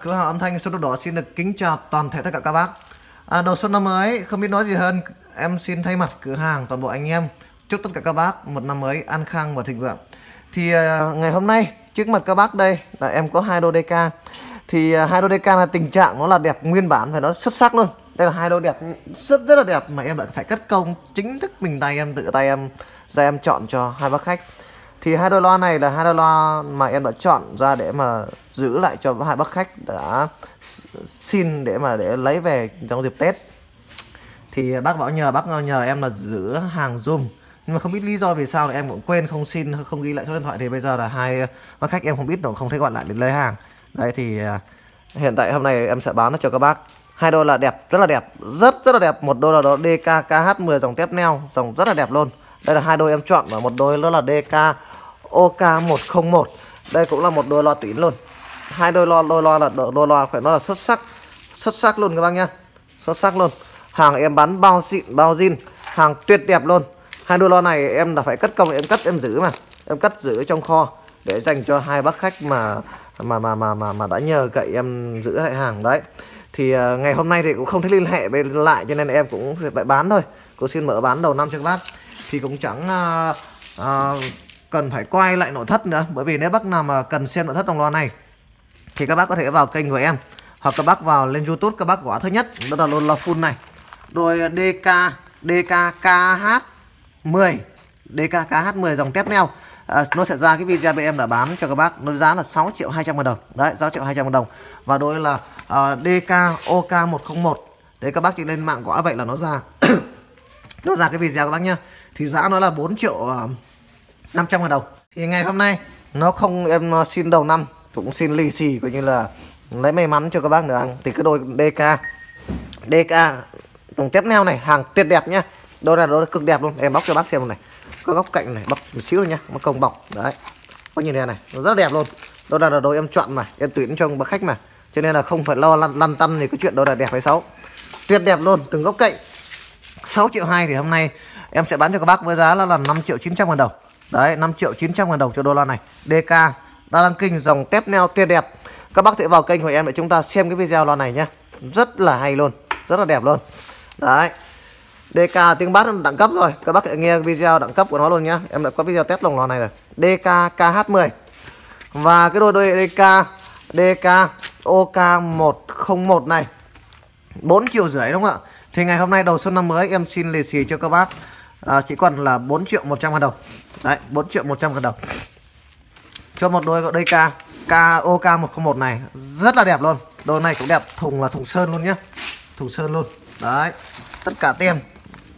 cửa hàng âm thanh Xuân Đỏ xin được kính chào toàn thể tất cả các bác. À, đầu xuân năm mới không biết nói gì hơn, em xin thay mặt cửa hàng toàn bộ anh em chúc tất cả các bác một năm mới an khang và thịnh vượng. Thì à, ngày hôm nay trước mặt các bác đây là em có hai đôi DK. Thì à, hai đôi DK là tình trạng nó là đẹp nguyên bản và nó xuất sắc luôn. Đây là hai đôi đẹp rất rất là đẹp mà em đã phải cất công chính thức mình tay em tự tay em ra em chọn cho hai bác khách thì hai đôi loa này là hai đôi loa mà em đã chọn ra để mà giữ lại cho hai bác khách đã xin để mà để lấy về trong dịp Tết. Thì bác bảo nhờ, bác nhờ em là giữ hàng dùng nhưng mà không biết lý do vì sao là em cũng quên không xin, không ghi lại số điện thoại. Thì bây giờ là hai bác khách em không biết nó không thấy gọi lại để lấy hàng. Đấy, thì à, hiện tại hôm nay em sẽ bán nó cho các bác. Hai đôi là đẹp, rất là đẹp, rất rất là đẹp. Một đôi là đó DKKH 10 dòng tép neo, dòng rất là đẹp luôn. Đây là hai đôi em chọn và một đôi đó là DK OK101 đây cũng là một đôi loa tín luôn hai đôi loa đôi loa là đôi loa phải nói là xuất sắc. Xuất sắc luôn các bác nhá. Xuất sắc luôn. Hàng em bán bao xịn bao zin. Hàng tuyệt đẹp luôn. Hai đôi loa này em là phải cất công em cất em giữ mà. Em cất giữ trong kho để dành cho hai bác khách mà mà mà mà mà, mà đã nhờ cậy em giữ lại hàng đấy. Thì uh, ngày hôm nay thì cũng không thấy liên hệ bên lại cho nên em cũng phải bán thôi. Cô xin mở bán đầu năm cho các bác. Thì cũng chẳng uh, uh, cần phải quay lại nội thất nữa. Bởi vì nếu bác nào mà cần xem nội thất đồng loa này thì các bác có thể vào kênh của em hoặc các bác vào lên YouTube các bác gõ thứ nhất đó là loa full này. Đôi DK DKKH 10 DKKH 10 dòng tép neo. À, nó sẽ ra cái video bên em đã bán cho các bác nó giá là 6 triệu 200 ngàn đồng. Đấy 6 triệu 200 ngàn đồng. Và đôi là uh, DK OK 101 đấy các bác chỉ lên mạng gõ vậy là nó ra nó ra cái video các bác nhá. Thì giá nó là 4 triệu à, uh, 500 ngàn đồng. Thì ngày hôm nay nó không em xin đầu năm cũng xin lì xì coi như là lấy may mắn cho các bác nữa thì cái đôi DK DK đồng tép neo này hàng tuyệt đẹp nhá. Đôi này đôi cực đẹp luôn. Em bóc cho bác xem này. Có góc cạnh này bóc một xíu nhá một công bọc. Đấy. Có nhìn này này nó rất đẹp luôn. Đôi này là đôi em chọn mà em tuyển cho bác khách mà. Cho nên là không phải lo lăn, lăn tăn thì cái chuyện đôi là đẹp hay xấu. Tuyệt đẹp luôn từng góc cạnh. 6 triệu hai thì hôm nay em sẽ bán cho các bác với giá là, là 5 triệu 900 ngàn đồng. Đấy 5 triệu 900 ngàn đồng cho đô la này. DK đa năng kinh dòng tép neo tuyệt đẹp. Các bác sẽ vào kênh của em để chúng ta xem cái video loa này nhé. Rất là hay luôn Rất là đẹp luôn. Đấy. DK tiếng bát đẳng cấp rồi. Các bác hãy nghe video đẳng cấp của nó luôn nhá Em đã có video test lồng loa này rồi. DK KH10 Và cái đôi đôi DK DK OK101 này. 4 triệu rưỡi đúng không ạ? Thì ngày hôm nay đầu xuân năm mới em xin lì xì cho các bác. À, chỉ còn là 4 triệu 100 ngàn đồng. Đấy 4 triệu 100 ngàn đồng cho một đôi đây K. KOK 101 này. Rất là đẹp luôn. Đôi này cũng đẹp. Thùng là thùng sơn luôn nhá. Thùng sơn luôn. Đấy. Tất cả tem.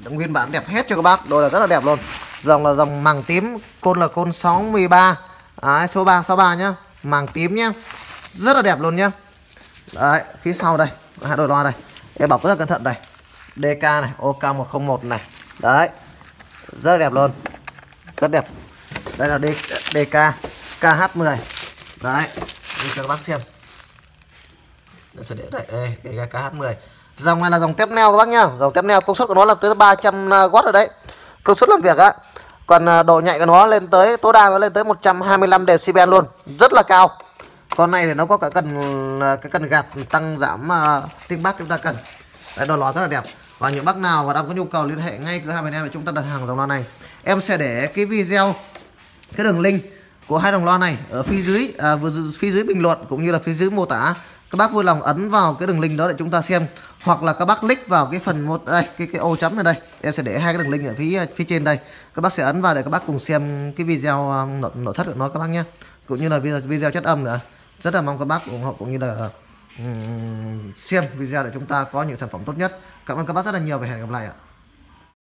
Nguyên bản đẹp hết cho các bác. Đôi là rất là đẹp luôn. Dòng là dòng màng tím. Côn là côn 63 đấy, số 3 63 nhá. Màng tím nhá. Rất là đẹp luôn nhá. Đấy phía sau đây. Hai đôi loa đây. Em bọc rất là cẩn thận đây. DK này OK 101 này. Đấy. Rất đẹp luôn. Rất đẹp. Đây là D, DK KH10 đấy đi cho các bác xem. Để sẽ để đây. Đây DK KH10 dòng này là dòng tép neo các bác nhá. Dòng tép neo công suất của nó là tới 300W rồi đấy. Công suất làm việc á. Còn à, độ nhạy của nó lên tới tối đa nó lên tới 125 decibel luôn. Rất là cao. Con này thì nó có cả cần à, cái cần gạt tăng giảm uh, tiếng bát chúng ta cần. Đấy đồ lò rất là đẹp. Và những bác nào mà đang có nhu cầu liên hệ ngay cửa hàng bên em để chúng ta đặt hàng dòng loa này. Em sẽ để cái video cái đường link của hai đồng loa này ở phía dưới à, phía dưới bình luận cũng như là phía dưới mô tả. Các bác vui lòng ấn vào cái đường link đó để chúng ta xem hoặc là các bác click vào cái phần một đây cái cái ô chấm này đây. Em sẽ để hai cái đường link ở phía phía trên đây. Các bác sẽ ấn vào để các bác cùng xem cái video à, nội, nội thất của nó các bác nhé. Cũng như là video, video chất âm nữa. Rất là mong các bác ủng hộ cũng như là um, xem video để chúng ta có những sản phẩm tốt nhất. Cảm ơn các bác rất là nhiều và hẹn gặp lại ạ.